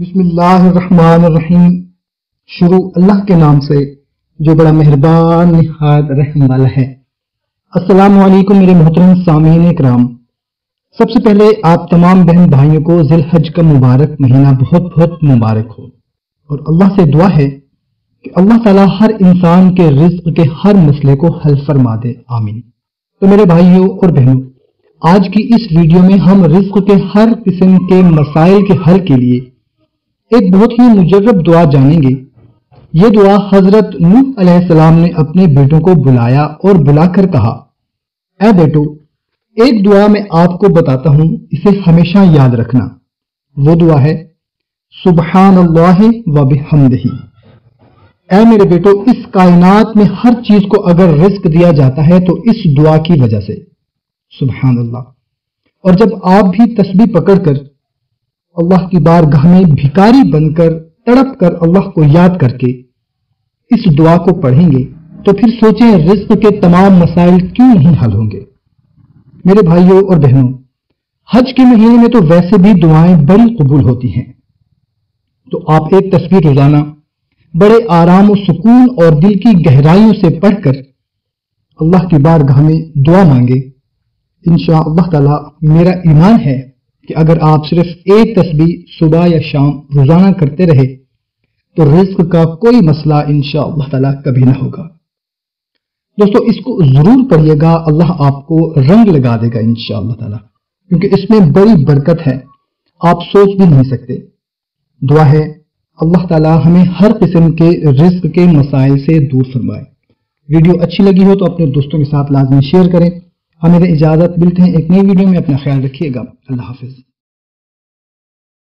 बिस्मिल्लाहिर्रहमानिर्रहीम। शुरू अल्लाह के नाम से, जो बड़ा मेहरबान, निहायत रहम वाला है। अस्सलाम वालेकुम मेरे मोहतरम सामीन कराम सबसे पहले आप तमाम बहन भाइयों को जिल हज का मुबारक महीना बहुत बहुत मुबारक हो। और अल्लाह से दुआ है कि अल्लाह ताला हर इंसान के रिज्क के हर मसले को हल फरमा दे। आमीन। तो मेरे भाइयों और बहनों, आज की इस वीडियो में हम रिज्क के हर किस्म के मसाइल के हल के लिए एक बहुत ही मुजरब दुआ जानेंगे। ये दुआ हज़रत नूह सलाम ने अपने बेटों को बुलाया और बुलाकर कहा, ए बेटो, एक दुआ मैं आपको बताता हूँ, इसे हमेशा याद रखना। वो दुआ है सुबहान अल्लाह व बिहमदही। ऐ मेरे बेटो, इस कायनात में हर चीज़ को अगर रिस्क दिया जाता है तो इस दुआ की वजह से। सुबहान अल्लाह और जब आप भी तस्बी पकड़कर अल्लाह की बारगाह में भिकारी बनकर तड़प कर अल्लाह को याद करके इस दुआ को पढ़ेंगे तो फिर सोचें रिस्क के तमाम मसाइल क्यों नहीं हल होंगे। मेरे भाइयों और बहनों, हज के महीने में तो वैसे भी दुआएँ बड़ी कबूल होती हैं। तो आप एक तस्वीर रोज़ाना बड़े आराम और सुकून और दिल की गहराइयों से पढ़कर अल्लाह की बारगाह में दुआ मांगे। इंशा अल्लाह ताला, मेरा ईमान है कि अगर आप सिर्फ़ एक तस्वीर सुबह या शाम रोज़ाना करते रहे तो रिस्क का कोई मसला अल्लाह ताला कभी ना होगा। दोस्तों, इसको ज़रूर पढ़िएगा, अल्लाह आपको रंग लगा देगा अल्लाह ताला, क्योंकि इसमें बड़ी बरकत है। आप सोच भी नहीं सकते। दुआ है, अल्लाह ताला हमें हर किस्म के रिस्क के मसाइल से दूर फरमाए। वीडियो अच्छी लगी हो तो अपने दोस्तों के साथ लाजमी शेयर करें। हमें इजाज़त मिलते हैं। एक नई वीडियो में अपना ख्याल रखिएगा। अल्लाह हाफिज़।